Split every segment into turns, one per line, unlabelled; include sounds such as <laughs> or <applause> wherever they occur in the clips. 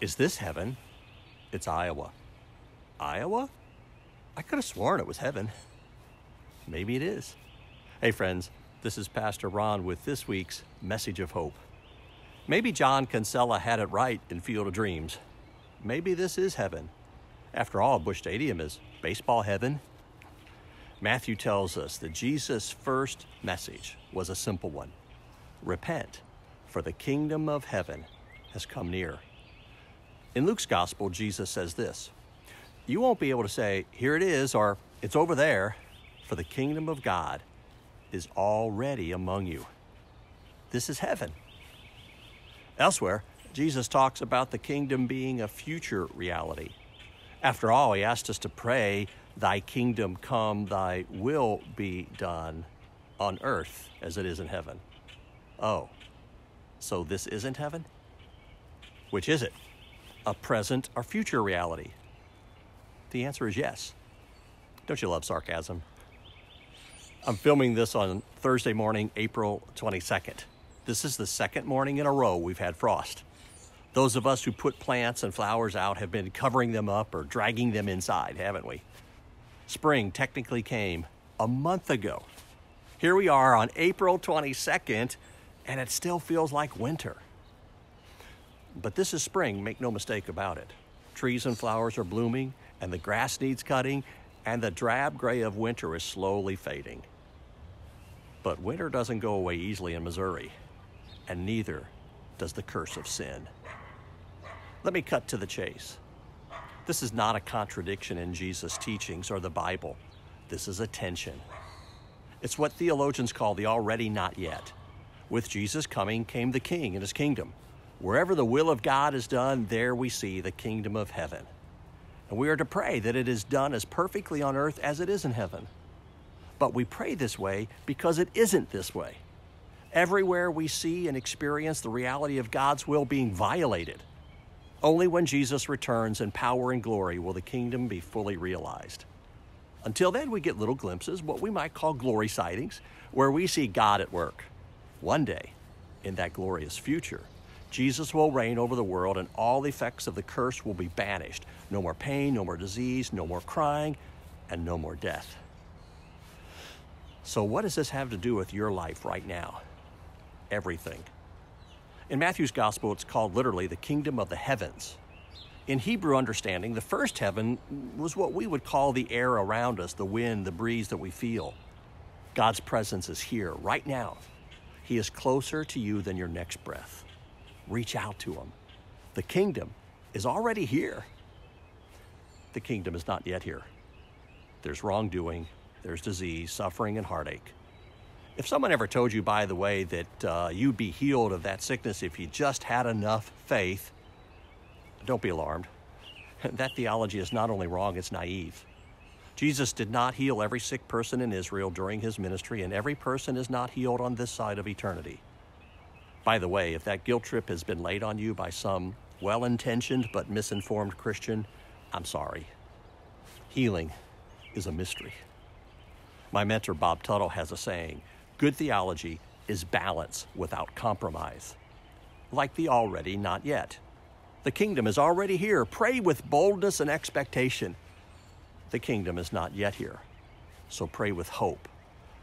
Is this heaven? It's Iowa. Iowa? I could have sworn it was heaven. Maybe it is. Hey, friends, this is Pastor Ron with this week's Message of Hope. Maybe John Kinsella had it right in Field of Dreams. Maybe this is heaven. After all, Busch Stadium is baseball heaven. Matthew tells us that Jesus' first message was a simple one Repent, for the kingdom of heaven has come near. In Luke's gospel, Jesus says this You won't be able to say, Here it is, or It's over there, for the kingdom of God is already among you. This is heaven. Elsewhere, Jesus talks about the kingdom being a future reality. After all, he asked us to pray, Thy kingdom come, thy will be done on earth as it is in heaven. Oh, so this isn't heaven? Which is it? A present or future reality? The answer is yes. Don't you love sarcasm? I'm filming this on Thursday morning, April 22nd. This is the second morning in a row we've had frost. Those of us who put plants and flowers out have been covering them up or dragging them inside, haven't we? Spring technically came a month ago. Here we are on April 22nd, and it still feels like winter. But this is spring, make no mistake about it. Trees and flowers are blooming, and the grass needs cutting, and the drab gray of winter is slowly fading. But winter doesn't go away easily in Missouri, and neither does the curse of sin. Let me cut to the chase. This is not a contradiction in Jesus' teachings or the Bible. This is a tension. It's what theologians call the already not yet. With Jesus coming came the king and his kingdom. Wherever the will of God is done, there we see the kingdom of heaven. And we are to pray that it is done as perfectly on earth as it is in heaven. But we pray this way because it isn't this way. Everywhere we see and experience the reality of God's will being violated. Only when Jesus returns in power and glory will the kingdom be fully realized. Until then, we get little glimpses, what we might call glory sightings, where we see God at work. One day, in that glorious future, Jesus will reign over the world and all the effects of the curse will be banished. No more pain, no more disease, no more crying, and no more death. So, what does this have to do with your life right now? Everything. In Matthew's gospel, it's called literally the kingdom of the heavens. In Hebrew understanding, the first heaven was what we would call the air around us, the wind, the breeze that we feel. God's presence is here right now. He is closer to you than your next breath. Reach out to Him. The kingdom is already here. The kingdom is not yet here. There's wrongdoing, there's disease, suffering, and heartache. If someone ever told you, by the way, that uh, you'd be healed of that sickness if you just had enough faith, don't be alarmed. <laughs> That theology is not only wrong, it's naive. Jesus did not heal every sick person in Israel during his ministry, and every person is not healed on this side of eternity. By the way, if that guilt trip has been laid on you by some well intentioned but misinformed Christian, I'm sorry. Healing is a mystery. My mentor, Bob Tuttle, has a saying good theology is balance without compromise. Like the already not yet. The kingdom is already here. Pray with boldness and expectation. The kingdom is not yet here. So pray with hope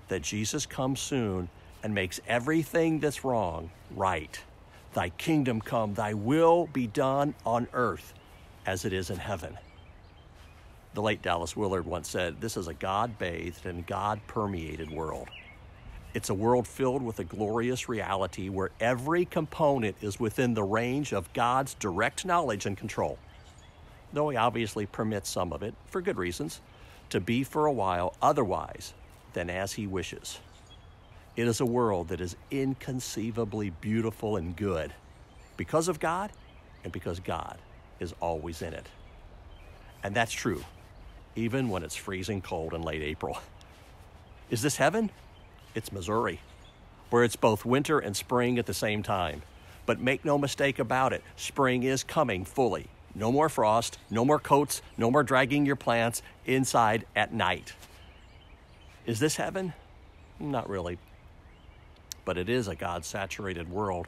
that Jesus comes soon and makes everything that's wrong right. Thy kingdom come, thy will be done on earth as it is in heaven. The late Dallas Willard once said, This is a God bathed and God permeated world. It's a world filled with a glorious reality where every component is within the range of God's direct knowledge and control. Though He obviously permits some of it, for good reasons, to be for a while otherwise than as He wishes. It is a world that is inconceivably beautiful and good because of God and because God is always in it. And that's true, even when it's freezing cold in late April. Is this heaven? It's Missouri, where it's both winter and spring at the same time. But make no mistake about it, spring is coming fully. No more frost, no more coats, no more dragging your plants inside at night. Is this heaven? Not really. But it is a God saturated world,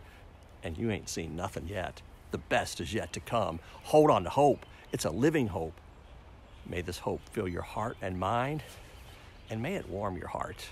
and you ain't seen nothing yet. The best is yet to come. Hold on to hope. It's a living hope. May this hope fill your heart and mind, and may it warm your heart.